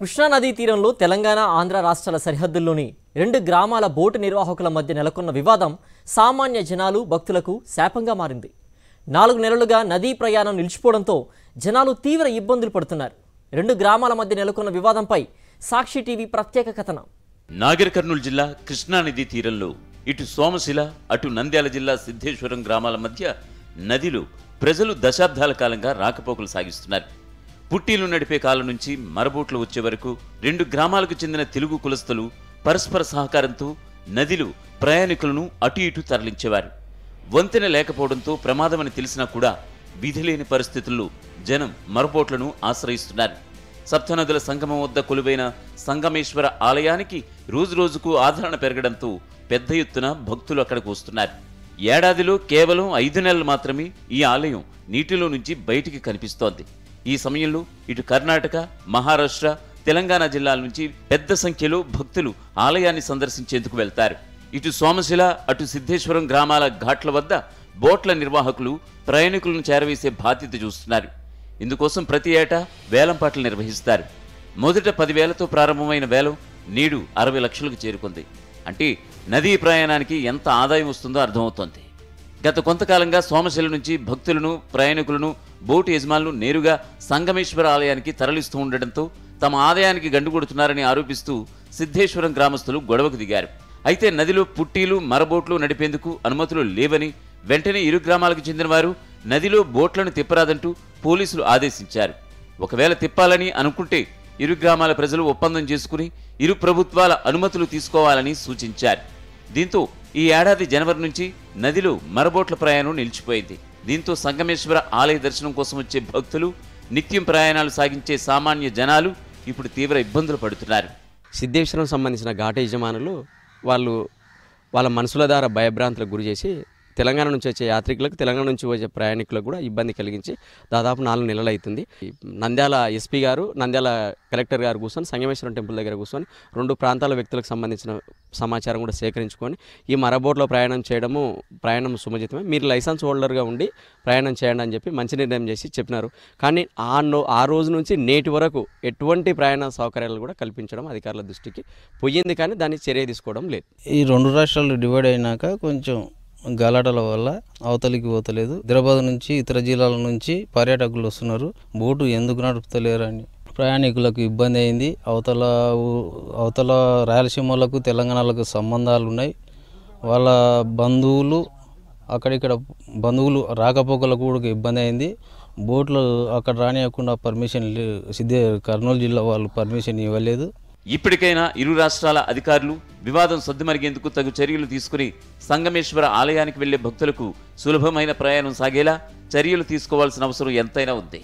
కృష్ణానదీ తీరంలో తెలంగాణ ఆంధ్ర రాష్ట్రాల సరిహద్దుల్లోని రెండు గ్రామాల బోటు నిర్వాహకుల మధ్య నెలకొన్న వివాదం సామాన్య జనాలు భక్తులకు శాపంగా మారింది. నాలుగు నెలలుగా నదీ ప్రయాణం నిలిచిపోవడంతో జనాలు తీవ్ర ఇబ్బందులు పడుతున్నారు. రెండు గ్రామాల మధ్య నెలకొన్న వివాదంపై సాక్షి టీవీ ప్రత్యేక కథనం. నాగర్ కర్నూలు జిల్లా కృష్ణానది తీరంలో ఇటు సోమశిల అటు నంద్యాల జిల్లా సిద్ధేశ్వరం గ్రామాల మధ్య నదిలో ప్రజలు దశాబ్దాల కాలంగా రాకపోకలు సాగిస్తున్నారు. పుట్టీలు నడిపే కాలం నుంచి మరబూట్లు వచ్చే వరకు రెండు గ్రామాలకు చెందిన తెలుగు కులస్తులు పరస్పర సహకారంతో నదిలు ప్రయాణికులను అటు ఇటు తరలించేవారు. వంతెన లేకపోవడంతో ప్రమాదమని తెలిసినా కూడా విధిలేని పరిస్థితుల్లో జనం మరబోట్లను ఆశ్రయిస్తున్నారు. సప్తనదుల సంగమం వద్ద కొలువైన సంగమేశ్వర ఆలయానికి రోజురోజుకు ఆదరణ పెరగడంతో పెద్ద ఎత్తున భక్తులు అక్కడికి వస్తున్నారు. ఏడాదిలో కేవలం ఐదు నెలలు మాత్రమే ఈ ఆలయం నీటిలో నుంచి బయటికి కనిపిస్తోంది. ఈ సమయంలో ఇటు కర్ణాటక మహారాష్ట్ర తెలంగాణ జిల్లాల నుంచి పెద్ద సంఖ్యలో భక్తులు ఆలయాన్ని సందర్శించేందుకు వెళ్తారు. ఇటు సోమశిల అటు సిద్ధేశ్వరం గ్రామాల ఘాట్ల వద్ద బోట్ల నిర్వాహకులు ప్రయాణికులను చేరవేసే బాధ్యత చూస్తున్నారు. ఇందుకోసం ప్రతి ఏటా వేలంపాట్లు నిర్వహిస్తారు. మొదట పదివేలతో ప్రారంభమైన వేలం నేడు అరవై లక్షలకు చేరుకుంది. అంటే నదీ ప్రయాణానికి ఎంత ఆదాయం వస్తుందో అర్థమవుతోంది. గత కొంతకాలంగా సోమశిల నుంచి భక్తులను ప్రయాణికులను బోటు యజమానులు నేరుగా సంగమేశ్వర ఆలయానికి తరలిస్తూ ఉండడంతో తమ ఆదాయానికి గండుగొడుతున్నారని ఆరోపిస్తూ సిద్ధేశ్వరం గ్రామస్తులు గొడవకు దిగారు. అయితే నదిలో పుట్టీలు మరబోట్లు నడిపేందుకు అనుమతులు లేవని వెంటనే ఇరు గ్రామాలకు చెందిన వారు నదిలో బోట్లను తిప్పరాదంటూ పోలీసులు ఆదేశించారు. ఒకవేళ తిప్పాలని అనుకుంటే ఇరు గ్రామాల ప్రజలు ఒప్పందం చేసుకుని ఇరు ప్రభుత్వాల అనుమతులు తీసుకోవాలని సూచించారు. దీంతో ఈ ఏడాది జనవరి నుంచి నదిలో మరబోట్ల ప్రయాణం నిలిచిపోయింది. దీంతో సంగమేశ్వర ఆలయ దర్శనం కోసం వచ్చే భక్తులు నిత్యం ప్రయాణాలు సాగించే సామాన్య జనాలు ఇప్పుడు తీవ్ర ఇబ్బందులు పడుతున్నారు. సిద్ధేశ్వరం సంబంధించిన ఘాట యజమానులు వాళ్ళు వాళ్ళ మనసుల ద్వారా భయభ్రాంతులకు గురి చేసి తెలంగాణ నుంచి వచ్చే యాత్రికులకు తెలంగాణ నుంచి వచ్చే ప్రయాణికులకు కూడా ఇబ్బంది కలిగించి దాదాపు నాలుగు నెలలు అవుతుంది నంద్యాల ఎస్పీ గారు నంద్యాల కలెక్టర్ గారు కూర్చొని సంగమేశ్వరం టెంపుల్ దగ్గర కూర్చొని రెండు ప్రాంతాల వ్యక్తులకు సంబంధించిన సమాచారం కూడా సేకరించుకొని ఈ మరబోట్లో ప్రయాణం చేయడము ప్రయాణం సుమజితమే. మీరు లైసెన్స్ హోల్డర్గా ఉండి ప్రయాణం చేయండి అని చెప్పి మంచి నిర్ణయం చేసి చెప్పినారు. కానీ ఆ ఆ రోజు నుంచి నేటి వరకు ఎటువంటి ప్రయాణ సౌకర్యాలు కూడా కల్పించడం అధికారుల దృష్టికి పోయింది కానీ దాన్ని చర్య తీసుకోవడం లేదు. ఈ రెండు రాష్ట్రాలు డివైడ్ అయినాక కొంచెం గలాటల వల్ల అవతలికి పోతలేదు. హైదరాబాద్ నుంచి ఇతర జిల్లాల నుంచి పర్యాటకులు వస్తున్నారు. బోటు ఎందుకు నడుపుతలేరు అని ప్రయాణికులకు ఇబ్బంది అయింది. అవతల అవతల రాయలసీమలకు తెలంగాణలకు సంబంధాలు ఉన్నాయి. వాళ్ళ బంధువులు అక్కడిక్కడ బంధువులు రాకపోకలకు కూడా ఇబ్బంది అయింది. బోట్లు అక్కడ రానియకుండా పర్మిషన్ సిద్ధ కర్నూలు జిల్లా వాళ్ళు పర్మిషన్ ఇవ్వలేదు. ఇప్పటికైనా ఇరు రాష్ట్రాల అధికారులు వివాదం సద్దుమరిగేందుకు తగు చర్యలు తీసుకుని సంగమేశ్వర ఆలయానికి వెళ్ళే భక్తులకు సులభమైన ప్రయాణం సాగేలా చర్యలు తీసుకోవాల్సిన అవసరం ఎంతైనా ఉంది.